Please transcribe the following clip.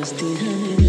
Just the end.